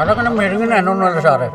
അതൊക്കെ മെഴുകുന്ന എന്നൊന്നുമല്ല സാറേ